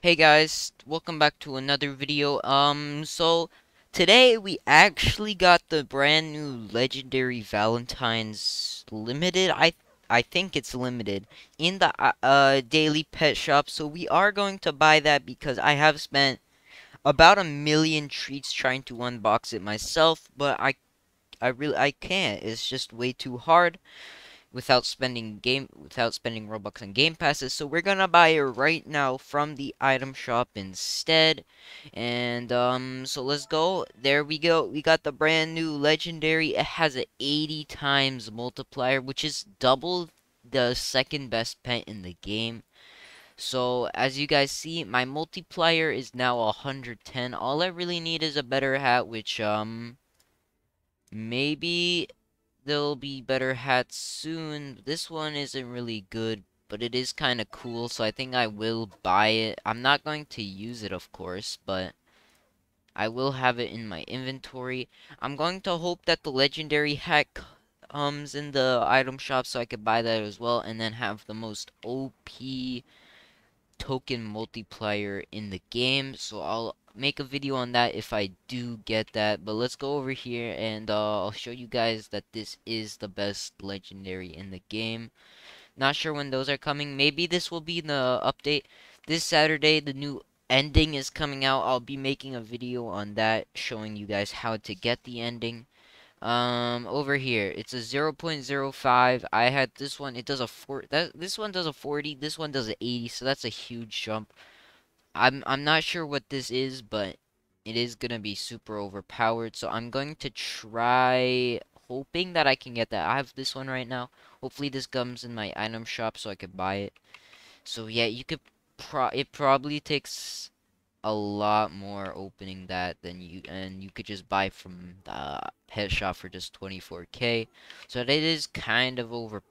Hey guys, welcome back to another video. Um, so today we actually got the brand new Legendary Valentine's Limited. I I think it's limited in the uh, uh daily pet shop. So we are going to buy that because I have spent about a million treats trying to unbox it myself, but I I really I can't. It's just way too hard without spending game without spending Robux and game passes. So we're gonna buy it right now from the item shop instead. And um so let's go. There we go. We got the brand new legendary. It has an 80 times multiplier, which is double the second best pet in the game. So as you guys see, my multiplier is now 110. All I really need is a better hat, which um maybe there'll be better hats soon. This one isn't really good, but it is kind of cool, so I think I will buy it. I'm not going to use it, of course, but I will have it in my inventory. I'm going to hope that the legendary hat comes in the item shop so I could buy that as well, and then have the most OP token multiplier in the game. So I'll make a video on that if I do get that. But let's go over here and uh, I'll show you guys that this is the best legendary in the game. Not sure when those are coming. Maybe this will be the update. This Saturday, the new ending is coming out. I'll be making a video on that, showing you guys how to get the ending. Um, over here, it's a 0 0.05. I had this one. It does a four. That this one does a 40. This one does an 80. So that's a huge jump. I'm I'm not sure what this is, but it is gonna be super overpowered. So I'm going to try hoping that I can get that. I have this one right now. Hopefully this comes in my item shop so I could buy it. So yeah, you could pro. It probably takes a lot more opening that than you and you could just buy from the pet shop for just 24k so it is kind of over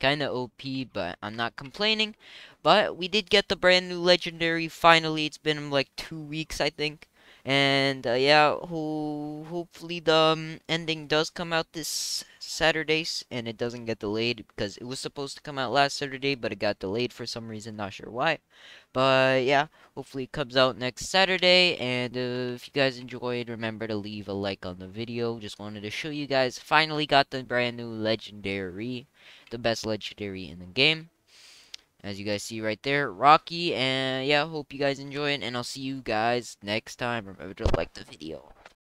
kind of OP but I'm not complaining. But we did get the brand new legendary finally. It's been like two weeks I think and uh, yeah, ho hopefully the um, ending does come out this Saturday and it doesn't get delayed because it was supposed to come out last Saturday, but it got delayed for some reason, not sure why. But yeah, hopefully it comes out next Saturday. And uh, if you guys enjoyed, remember to leave a like on the video. Just wanted to show you guys finally got the brand new legendary, the best legendary in the game as you guys see right there, Rocky, and yeah, hope you guys enjoy it, and I'll see you guys next time. Remember to like the video.